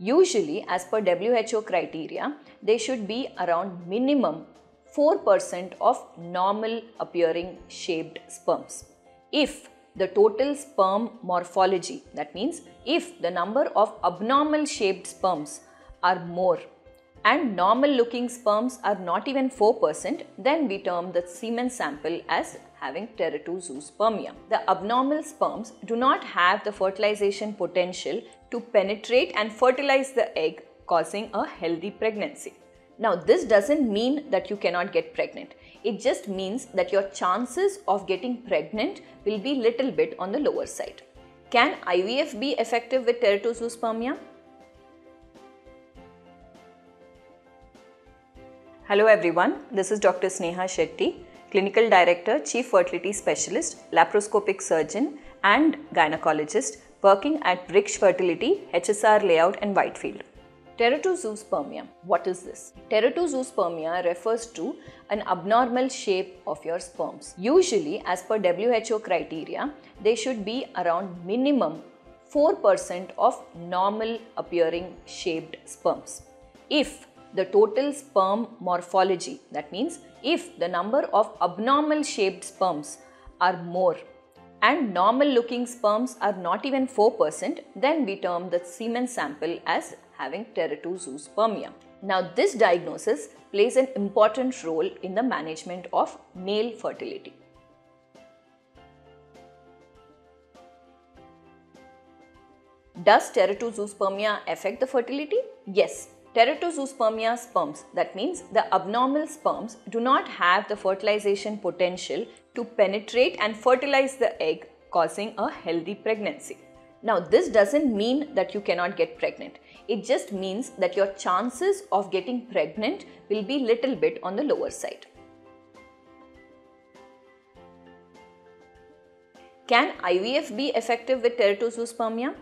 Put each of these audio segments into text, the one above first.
Usually, as per WHO criteria, they should be around minimum 4% of normal appearing shaped sperms. If the total sperm morphology, that means if the number of abnormal shaped sperms are more and normal looking sperms are not even 4%, then we term the semen sample as having teratozoospermia. The abnormal sperms do not have the fertilization potential to penetrate and fertilize the egg, causing a healthy pregnancy. Now, this doesn't mean that you cannot get pregnant. It just means that your chances of getting pregnant will be little bit on the lower side. Can IVF be effective with teratozoospermia? Hello everyone, this is Dr. Sneha Shetty, Clinical Director, Chief Fertility Specialist, Laparoscopic Surgeon and Gynecologist working at Vriksh Fertility, HSR Layout and Whitefield. Teratozoospermia. What is this? Teratozoospermia refers to an abnormal shape of your sperms. Usually, as per WHO criteria, they should be around minimum 4% of normal appearing shaped sperms. If the total sperm morphology. That means if the number of abnormal shaped sperms are more and normal looking sperms are not even 4%, then we term the semen sample as having teratozoospermia. Now this diagnosis plays an important role in the management of male fertility. Does teratozoospermia affect the fertility? Yes, Teratozoospermia sperms, that means the abnormal sperms, do not have the fertilization potential to penetrate and fertilize the egg, causing a healthy pregnancy. Now, this doesn't mean that you cannot get pregnant. It just means that your chances of getting pregnant will be little bit on the lower side. Can IVF be effective with teratozoospermia?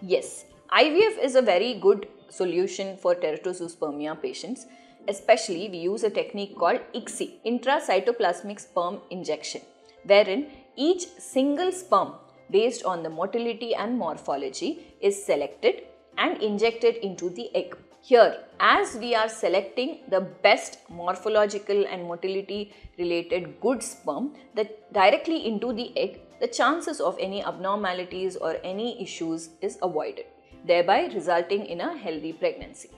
Yes, IVF is a very good solution for teratozoospermia patients. Especially, we use a technique called ICSI, intracytoplasmic sperm injection, wherein each single sperm based on the motility and morphology is selected and injected into the egg. Here, as we are selecting the best morphological and motility related good sperm that directly into the egg, the chances of any abnormalities or any issues is avoided thereby resulting in a healthy pregnancy.